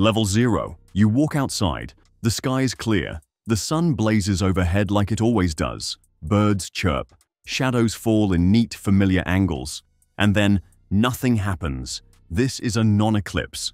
Level 0. You walk outside. The sky is clear. The sun blazes overhead like it always does. Birds chirp. Shadows fall in neat, familiar angles. And then, nothing happens. This is a non-eclipse.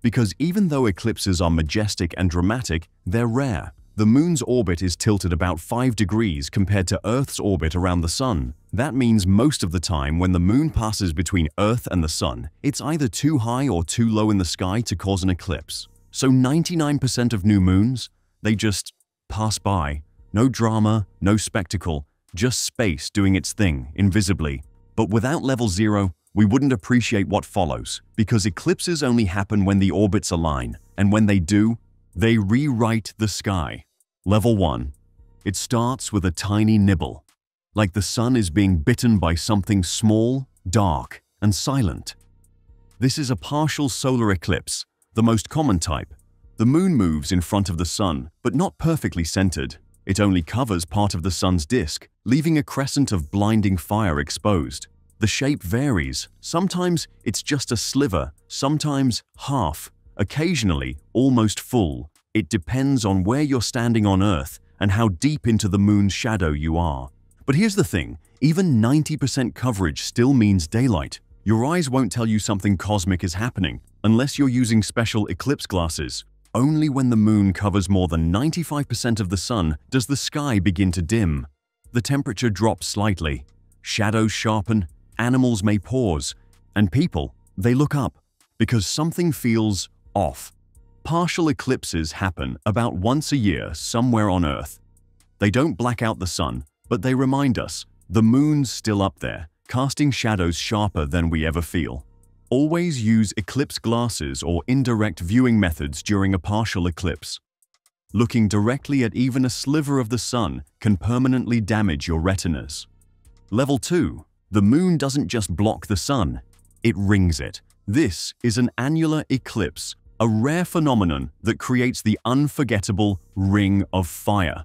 Because even though eclipses are majestic and dramatic, they're rare. The moon's orbit is tilted about 5 degrees compared to Earth's orbit around the sun. That means most of the time when the moon passes between Earth and the sun, it's either too high or too low in the sky to cause an eclipse. So 99% of new moons, they just pass by. No drama, no spectacle, just space doing its thing, invisibly. But without level zero, we wouldn't appreciate what follows, because eclipses only happen when the orbits align, and when they do, they rewrite the sky. Level 1. It starts with a tiny nibble, like the sun is being bitten by something small, dark, and silent. This is a partial solar eclipse, the most common type. The moon moves in front of the sun, but not perfectly centered. It only covers part of the sun's disk, leaving a crescent of blinding fire exposed. The shape varies. Sometimes it's just a sliver, sometimes half, occasionally almost full, it depends on where you're standing on Earth and how deep into the moon's shadow you are. But here's the thing, even 90% coverage still means daylight. Your eyes won't tell you something cosmic is happening unless you're using special eclipse glasses. Only when the moon covers more than 95% of the sun does the sky begin to dim. The temperature drops slightly, shadows sharpen, animals may pause, and people, they look up because something feels off. Partial eclipses happen about once a year somewhere on Earth. They don't black out the sun, but they remind us the moon's still up there, casting shadows sharper than we ever feel. Always use eclipse glasses or indirect viewing methods during a partial eclipse. Looking directly at even a sliver of the sun can permanently damage your retinas. Level 2. The moon doesn't just block the sun, it rings it. This is an annular eclipse a rare phenomenon that creates the unforgettable ring of fire.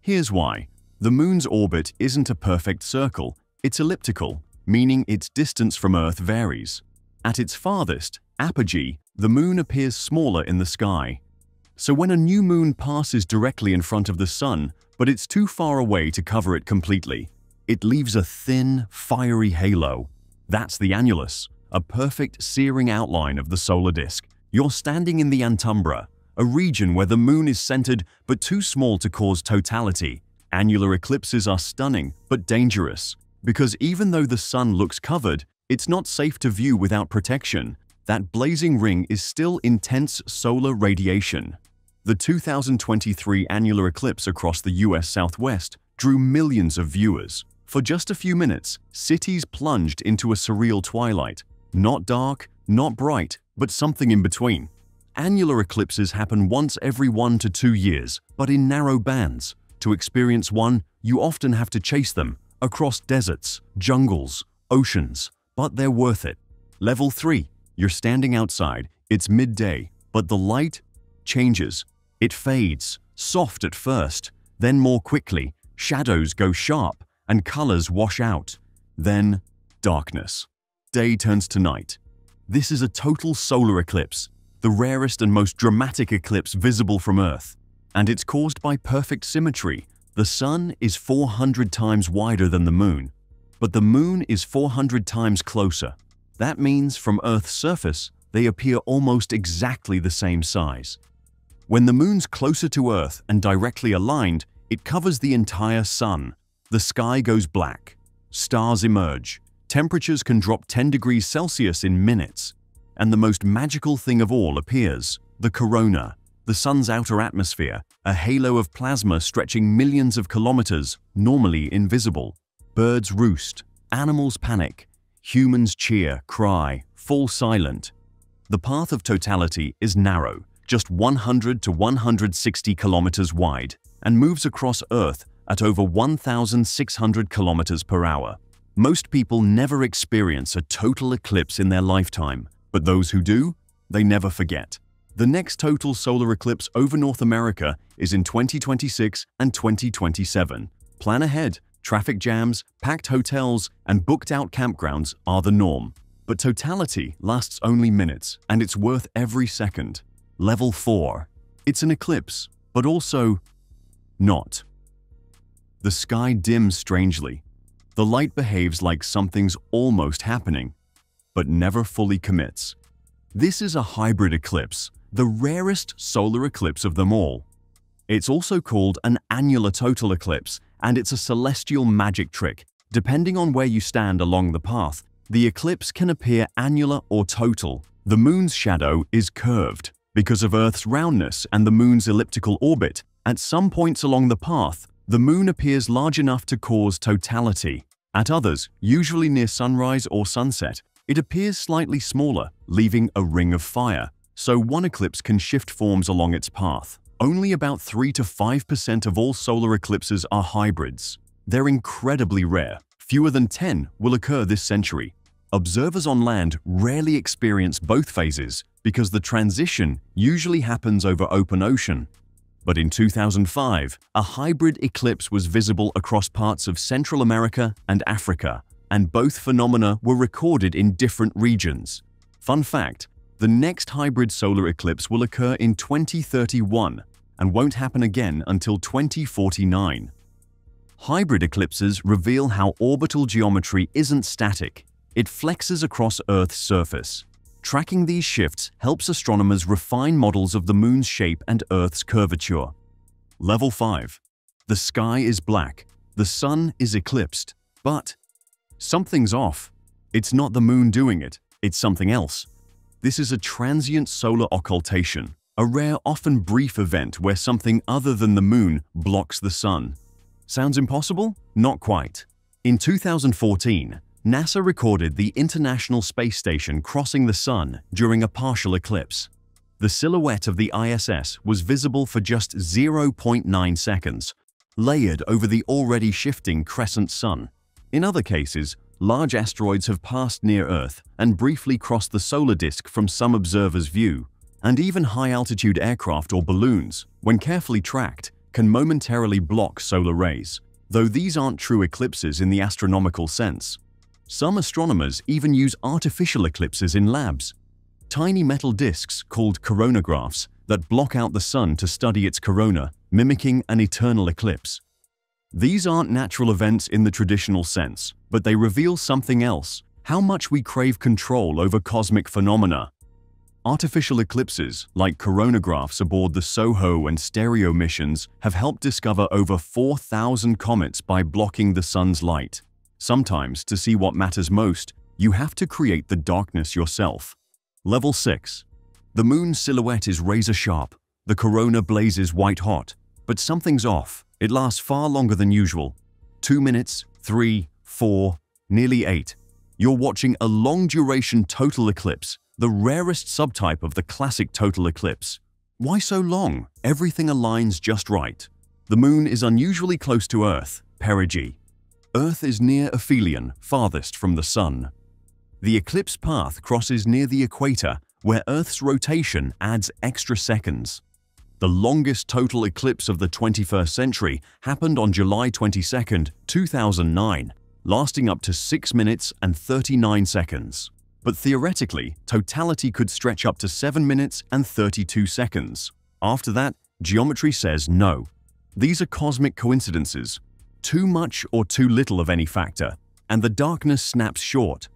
Here's why. The moon's orbit isn't a perfect circle, it's elliptical, meaning its distance from Earth varies. At its farthest, apogee, the moon appears smaller in the sky. So when a new moon passes directly in front of the sun, but it's too far away to cover it completely, it leaves a thin, fiery halo. That's the annulus, a perfect searing outline of the solar disk. You're standing in the Antumbra, a region where the moon is centered but too small to cause totality. Annular eclipses are stunning but dangerous, because even though the sun looks covered, it's not safe to view without protection. That blazing ring is still intense solar radiation. The 2023 annular eclipse across the US Southwest drew millions of viewers. For just a few minutes, cities plunged into a surreal twilight. Not dark, not bright, but something in between. Annular eclipses happen once every one to two years, but in narrow bands. To experience one, you often have to chase them across deserts, jungles, oceans, but they're worth it. Level 3. You're standing outside, it's midday, but the light changes. It fades, soft at first, then more quickly, shadows go sharp and colors wash out. Then, darkness. Day turns to night. This is a total solar eclipse, the rarest and most dramatic eclipse visible from Earth. And it's caused by perfect symmetry. The Sun is 400 times wider than the Moon, but the Moon is 400 times closer. That means from Earth's surface, they appear almost exactly the same size. When the Moon's closer to Earth and directly aligned, it covers the entire Sun. The sky goes black. Stars emerge, temperatures can drop 10 degrees Celsius in minutes. And the most magical thing of all appears, the corona, the sun's outer atmosphere, a halo of plasma stretching millions of kilometers, normally invisible. Birds roost, animals panic, humans cheer, cry, fall silent. The path of totality is narrow, just 100 to 160 kilometers wide, and moves across Earth at over 1,600 kilometers per hour. Most people never experience a total eclipse in their lifetime, but those who do, they never forget. The next total solar eclipse over North America is in 2026 and 2027. Plan ahead. Traffic jams, packed hotels, and booked-out campgrounds are the norm. But totality lasts only minutes, and it's worth every second. Level 4. It's an eclipse, but also not. The sky dims strangely. The light behaves like something's almost happening, but never fully commits. This is a hybrid eclipse, the rarest solar eclipse of them all. It's also called an annular total eclipse, and it's a celestial magic trick. Depending on where you stand along the path, the eclipse can appear annular or total. The moon's shadow is curved. Because of Earth's roundness and the moon's elliptical orbit, at some points along the path, the moon appears large enough to cause totality. At others, usually near sunrise or sunset, it appears slightly smaller, leaving a ring of fire, so one eclipse can shift forms along its path. Only about 3 to 5% of all solar eclipses are hybrids. They're incredibly rare. Fewer than 10 will occur this century. Observers on land rarely experience both phases because the transition usually happens over open ocean. But in 2005, a hybrid eclipse was visible across parts of Central America and Africa, and both phenomena were recorded in different regions. Fun fact, the next hybrid solar eclipse will occur in 2031 and won't happen again until 2049. Hybrid eclipses reveal how orbital geometry isn't static. It flexes across Earth's surface. Tracking these shifts helps astronomers refine models of the Moon's shape and Earth's curvature. Level 5. The sky is black. The Sun is eclipsed. But something's off. It's not the Moon doing it, it's something else. This is a transient solar occultation, a rare, often brief event where something other than the Moon blocks the Sun. Sounds impossible? Not quite. In 2014, NASA recorded the International Space Station crossing the Sun during a partial eclipse. The silhouette of the ISS was visible for just 0.9 seconds, layered over the already shifting crescent Sun. In other cases, large asteroids have passed near Earth and briefly crossed the solar disk from some observers' view, and even high-altitude aircraft or balloons, when carefully tracked, can momentarily block solar rays, though these aren't true eclipses in the astronomical sense. Some astronomers even use artificial eclipses in labs. Tiny metal disks called coronagraphs that block out the sun to study its corona, mimicking an eternal eclipse. These aren't natural events in the traditional sense, but they reveal something else, how much we crave control over cosmic phenomena. Artificial eclipses, like coronagraphs aboard the SOHO and STEREO missions, have helped discover over 4,000 comets by blocking the sun's light. Sometimes, to see what matters most, you have to create the darkness yourself. Level 6. The moon's silhouette is razor sharp. The corona blazes white hot. But something's off. It lasts far longer than usual. Two minutes, three, four, nearly eight. You're watching a long-duration total eclipse, the rarest subtype of the classic total eclipse. Why so long? Everything aligns just right. The moon is unusually close to Earth, perigee, Earth is near aphelion, farthest from the Sun. The eclipse path crosses near the equator, where Earth's rotation adds extra seconds. The longest total eclipse of the 21st century happened on July 22, 2009, lasting up to 6 minutes and 39 seconds. But theoretically, totality could stretch up to 7 minutes and 32 seconds. After that, geometry says no. These are cosmic coincidences, too much or too little of any factor, and the darkness snaps short.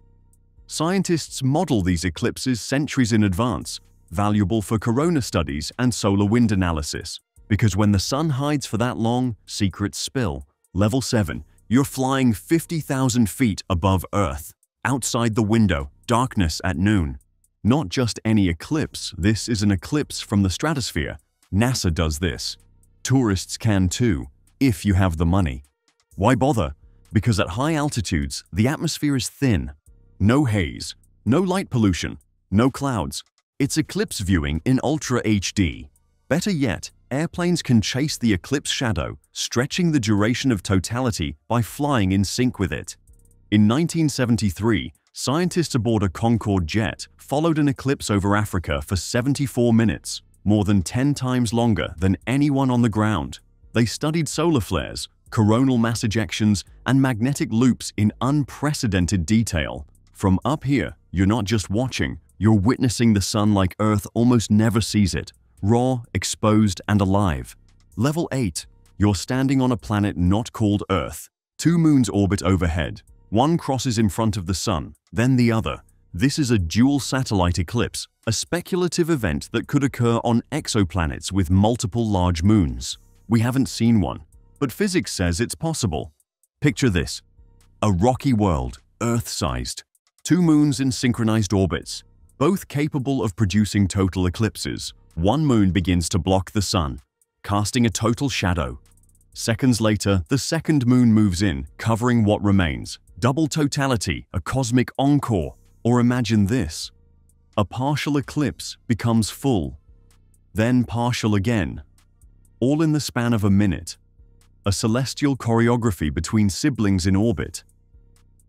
Scientists model these eclipses centuries in advance, valuable for corona studies and solar wind analysis, because when the sun hides for that long, secrets spill. Level 7. You're flying 50,000 feet above Earth. Outside the window, darkness at noon. Not just any eclipse, this is an eclipse from the stratosphere. NASA does this. Tourists can too, if you have the money. Why bother? Because at high altitudes, the atmosphere is thin. No haze, no light pollution, no clouds. It's eclipse viewing in Ultra HD. Better yet, airplanes can chase the eclipse shadow, stretching the duration of totality by flying in sync with it. In 1973, scientists aboard a Concorde jet followed an eclipse over Africa for 74 minutes, more than 10 times longer than anyone on the ground. They studied solar flares, coronal mass ejections, and magnetic loops in unprecedented detail. From up here, you're not just watching, You're witnessing the sun like Earth almost never sees it, raw, exposed, and alive. Level 8. You're standing on a planet not called Earth. Two moons orbit overhead. One crosses in front of the sun, then the other. This is a dual satellite eclipse, a speculative event that could occur on exoplanets with multiple large moons. We haven't seen one, but physics says it's possible. Picture this. A rocky world, Earth-sized. Two moons in synchronized orbits, both capable of producing total eclipses. One moon begins to block the sun, casting a total shadow. Seconds later, the second moon moves in, covering what remains. Double totality, a cosmic encore. Or imagine this. A partial eclipse becomes full, then partial again, all in the span of a minute. A celestial choreography between siblings in orbit.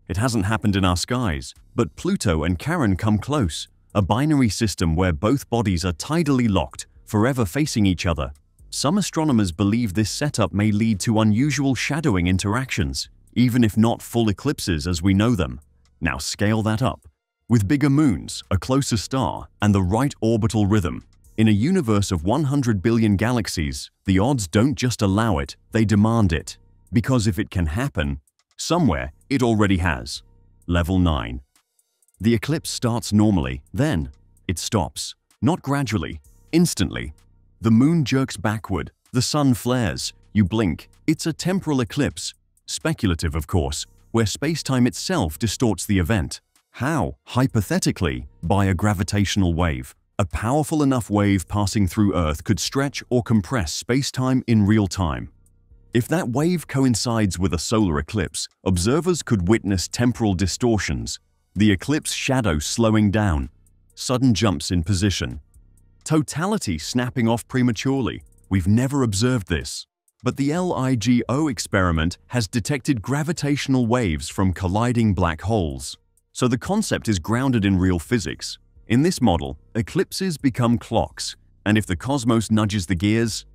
It hasn't happened in our skies, but Pluto and Charon come close, a binary system where both bodies are tidally locked, forever facing each other. Some astronomers believe this setup may lead to unusual shadowing interactions, even if not full eclipses as we know them. Now scale that up. With bigger moons, a closer star, and the right orbital rhythm, in a universe of 100 billion galaxies, the odds don't just allow it, they demand it. Because if it can happen, somewhere it already has. Level 9. The eclipse starts normally, then it stops. Not gradually, instantly. The moon jerks backward, the sun flares, you blink. It's a temporal eclipse. Speculative, of course, where space-time itself distorts the event. How? Hypothetically, by a gravitational wave. A powerful enough wave passing through Earth could stretch or compress space-time in real time. If that wave coincides with a solar eclipse, observers could witness temporal distortions, the eclipse shadow slowing down, sudden jumps in position, totality snapping off prematurely. We've never observed this. But the LIGO experiment has detected gravitational waves from colliding black holes. So the concept is grounded in real physics. In this model, eclipses become clocks, and if the cosmos nudges the gears,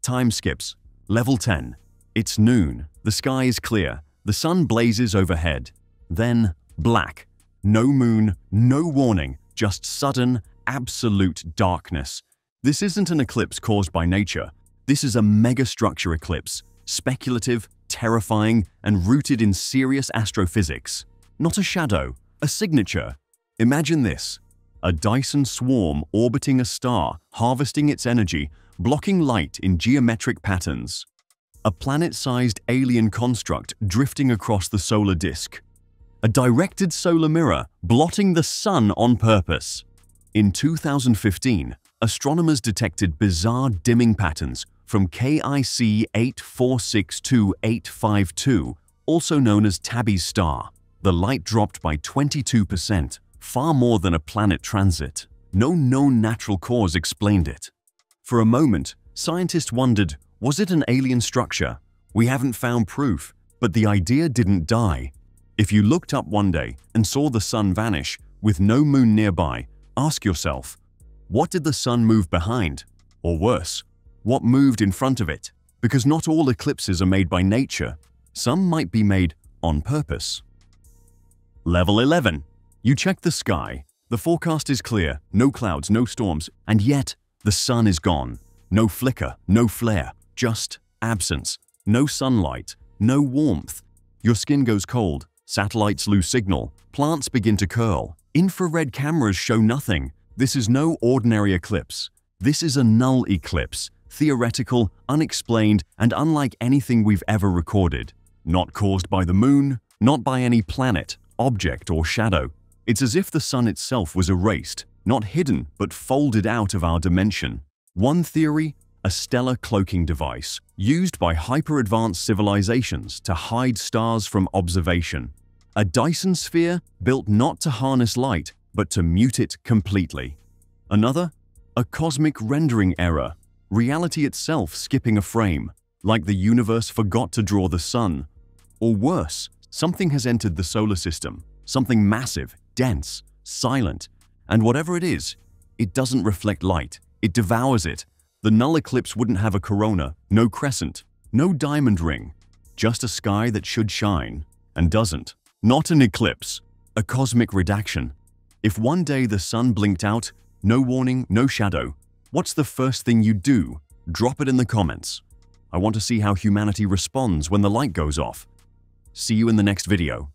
time skips. Level 10. It's noon, the sky is clear, the sun blazes overhead. Then, black. No moon, no warning, just sudden, absolute darkness. This isn't an eclipse caused by nature. This is a megastructure eclipse, speculative, terrifying, and rooted in serious astrophysics. Not a shadow, a signature. Imagine this. A Dyson swarm orbiting a star, harvesting its energy, blocking light in geometric patterns. A planet-sized alien construct drifting across the solar disk. A directed solar mirror blotting the sun on purpose. In 2015, astronomers detected bizarre dimming patterns from KIC 8462-852, also known as Tabby's star. The light dropped by 22%, far more than a planet transit. No known natural cause explained it. For a moment, scientists wondered, was it an alien structure? We haven't found proof, but the idea didn't die. If you looked up one day and saw the sun vanish with no moon nearby, ask yourself, what did the sun move behind? Or worse, what moved in front of it? Because not all eclipses are made by nature. Some might be made on purpose. Level 11. You check the sky. The forecast is clear, no clouds, no storms, and yet the sun is gone. No flicker, no flare, just absence. No sunlight, no warmth. Your skin goes cold, satellites lose signal, plants begin to curl, infrared cameras show nothing. This is no ordinary eclipse. This is a null eclipse, theoretical, unexplained, and unlike anything we've ever recorded. Not caused by the moon, not by any planet, object, or shadow. It's as if the sun itself was erased, not hidden, but folded out of our dimension. One theory, a stellar cloaking device used by hyper-advanced civilizations to hide stars from observation. A Dyson sphere built not to harness light, but to mute it completely. Another, a cosmic rendering error, reality itself skipping a frame, like the universe forgot to draw the sun. Or worse, Something has entered the solar system, something massive, dense, silent, and whatever it is, it doesn't reflect light, it devours it. The null eclipse wouldn't have a corona, no crescent, no diamond ring, just a sky that should shine and doesn't. Not an eclipse, a cosmic redaction. If one day the sun blinked out, no warning, no shadow, what's the first thing you'd do? Drop it in the comments. I want to see how humanity responds when the light goes off. See you in the next video.